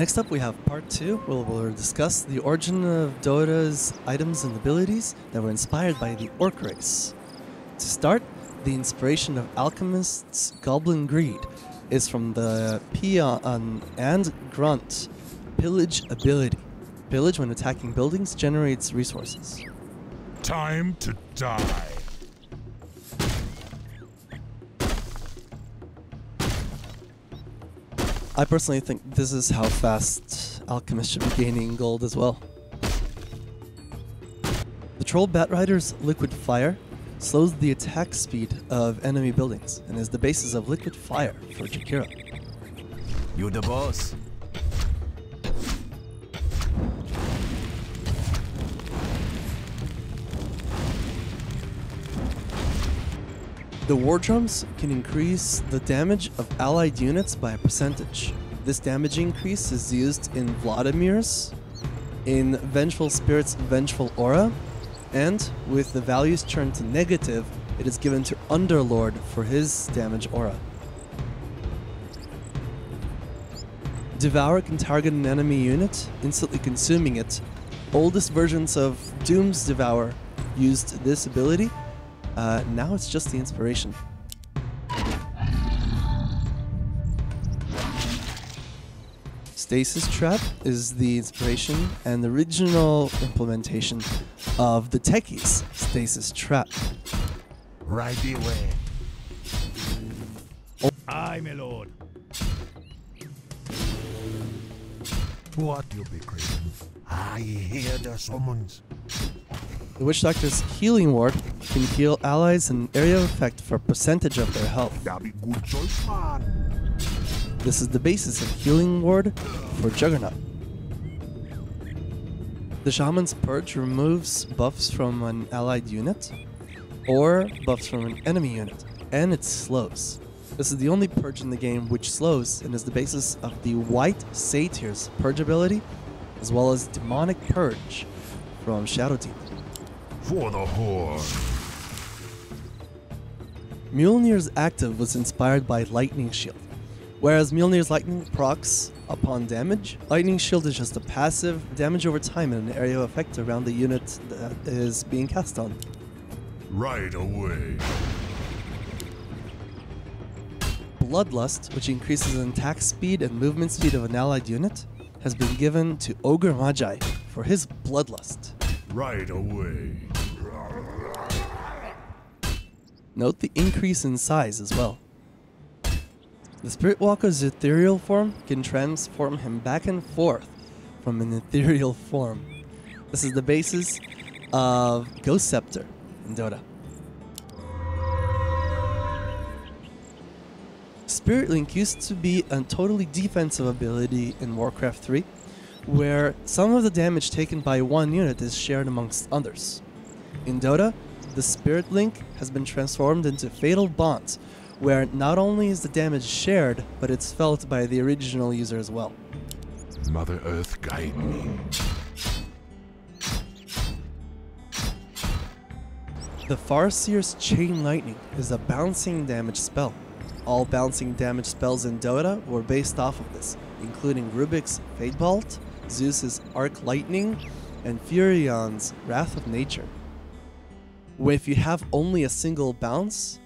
Next up, we have part two, where we'll discuss the origin of Dota's items and abilities that were inspired by the Orc race. To start, the inspiration of alchemists' Goblin Greed is from the Peon and Grunt Pillage ability. Pillage, when attacking buildings, generates resources. Time to die. I personally think this is how fast alchemists should be gaining gold as well. The Troll Batrider's Liquid Fire slows the attack speed of enemy buildings and is the basis of Liquid Fire for Jakiro. You're the boss. The War Drums can increase the damage of allied units by a percentage. This damage increase is used in Vladimir's, in Vengeful Spirit's Vengeful Aura, and with the values turned to negative, it is given to Underlord for his damage aura. Devour can target an enemy unit, instantly consuming it. Oldest versions of Doom's Devour used this ability. Uh, now it's just the inspiration. Stasis Trap is the inspiration and the original implementation of the Techies Stasis Trap. Right away. Aye, my lord. What you be craving? I hear the summons. The Witch Doctor's Healing Ward can heal allies and area of effect for a percentage of their health. That be good choice, man. This is the basis of Healing Ward for Juggernaut. The Shaman's Purge removes buffs from an allied unit or buffs from an enemy unit, and it slows. This is the only purge in the game which slows and is the basis of the White Satyr's Purge ability, as well as Demonic Purge from Shadow Demon. For the Horde. Mjolnir's active was inspired by Lightning Shield. Whereas Mjolnir's Lightning procs upon damage, Lightning Shield is just a passive damage over time and an area of effect around the unit that is being cast on. Right away. Bloodlust, which increases an attack speed and movement speed of an allied unit, has been given to Ogre Magi for his Bloodlust. Right away. Note the increase in size as well. The Spirit Walker's ethereal form can transform him back and forth from an ethereal form. This is the basis of Ghost Scepter in Dota. Spirit Link used to be a totally defensive ability in Warcraft 3, where some of the damage taken by one unit is shared amongst others. In Dota, the Spirit Link has been transformed into Fatal Bonds, where not only is the damage shared, but it's felt by the original user as well. Mother Earth, guide me. The Farseer's Chain Lightning is a bouncing damage spell. All bouncing damage spells in Dota were based off of this, including Rubik's Fade Bolt, Zeus's Arc Lightning, and Furion's Wrath of Nature. Where if you have only a single bounce,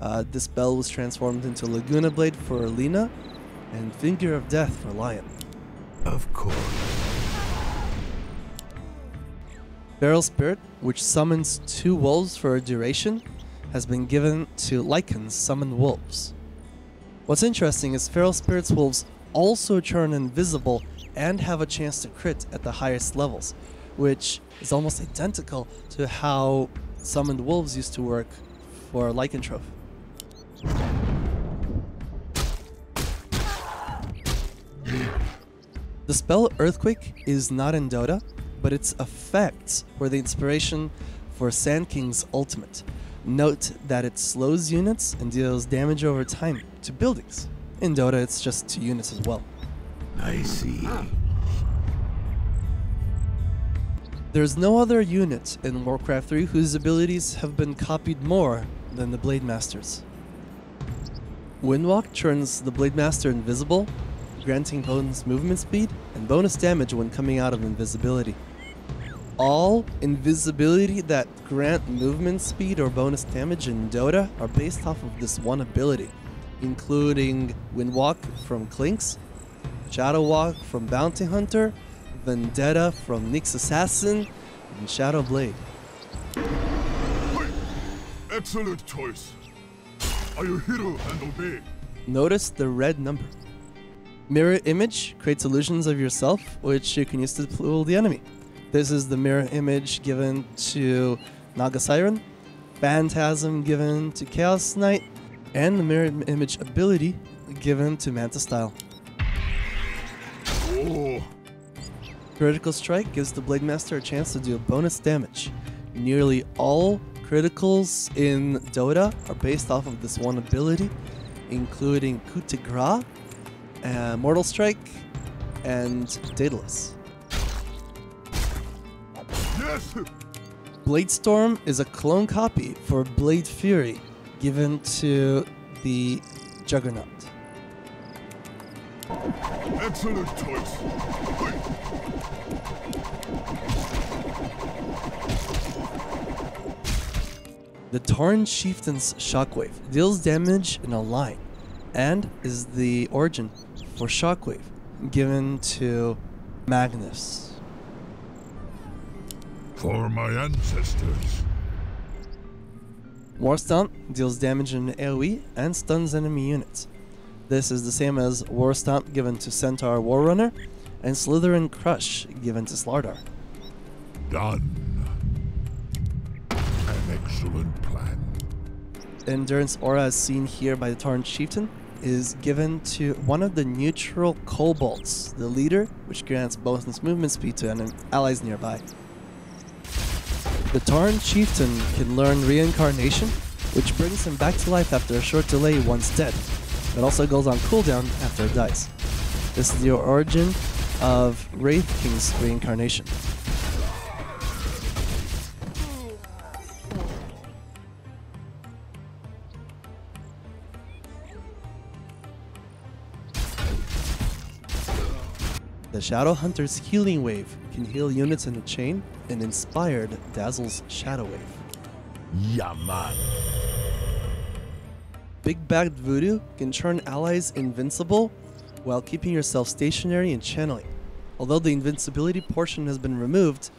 uh, this bell was transformed into Laguna Blade for Alina and Finger of Death for Lion. Of course. Feral Spirit, which summons two wolves for a duration, has been given to Lycan's summoned wolves. What's interesting is Feral Spirit's wolves also turn invisible and have a chance to crit at the highest levels, which is almost identical to how summoned wolves used to work for Lycanthrope. The spell Earthquake is not in Dota, but its effects were the inspiration for Sand King's ultimate. Note that it slows units and deals damage over time to buildings. In Dota, it's just to units as well. I see. There's no other unit in Warcraft 3 whose abilities have been copied more than the Blade Masters. Windwalk turns the Blade Master invisible, granting bonus movement speed and bonus damage when coming out of invisibility. All invisibility that grant movement speed or bonus damage in Dota are based off of this one ability, including Windwalk from Clinkz, Shadow Walk from Bounty Hunter, Vendetta from Nyx Assassin, and Shadow Blade. Excellent choice. Are you hero and obey? Notice the red number. Mirror image creates illusions of yourself, which you can use to fool the enemy. This is the mirror image given to Naga Siren, Phantasm given to Chaos Knight, and the mirror image ability given to Manta Style. Oh, Critical Strike gives the Blade Master a chance to do bonus damage. Nearly all criticals in Dota are based off of this one ability, including Coup de Grace, uh, Mortal Strike, and Daedalus. yes. Blade Storm is a clone copy for Blade Fury given to the Juggernaut. Excellent choice. The Tauren Chieftain's Shockwave deals damage in a line and is the origin for Shockwave given to Magnus. For my ancestors. War Stomp deals damage in AoE and stuns enemy units. This is the same as War Stomp given to Centaur Warrunner and Slithereen Crush given to Slardar. Done. An excellent plan. Endurance Aura as seen here by the Tauren Chieftain is given to one of the neutral kobolds, the leader, which grants bonus movement speed to allies nearby. The Tauren Chieftain can learn Reincarnation, which brings him back to life after a short delay once dead. It also goes on cooldown after it dies. This is the origin of Wraith King's Reincarnation. The Shadow Hunter's Healing Wave can heal units in a chain and inspired Dazzle's Shadow Wave. Yeah, man. Big Bad Voodoo can turn allies invincible while keeping yourself stationary and channeling. Although the invincibility portion has been removed,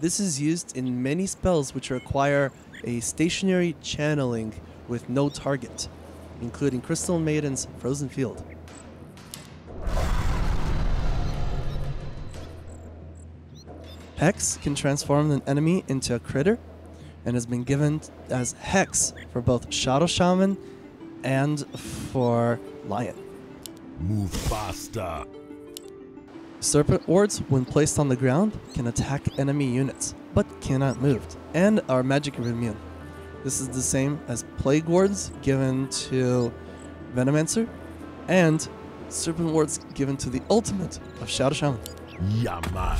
this is used in many spells which require a stationary channeling with no target, including Crystal Maiden's Frozen Field. Hex can transform an enemy into a critter and has been given as Hex for both Shadow Shaman and for Lion. Move faster. Serpent wards, when placed on the ground, can attack enemy units, but cannot move, and are magic immune. This is the same as Plague wards given to Venomancer, and Serpent wards given to the ultimate of Shadow Shaman. Yeah, man.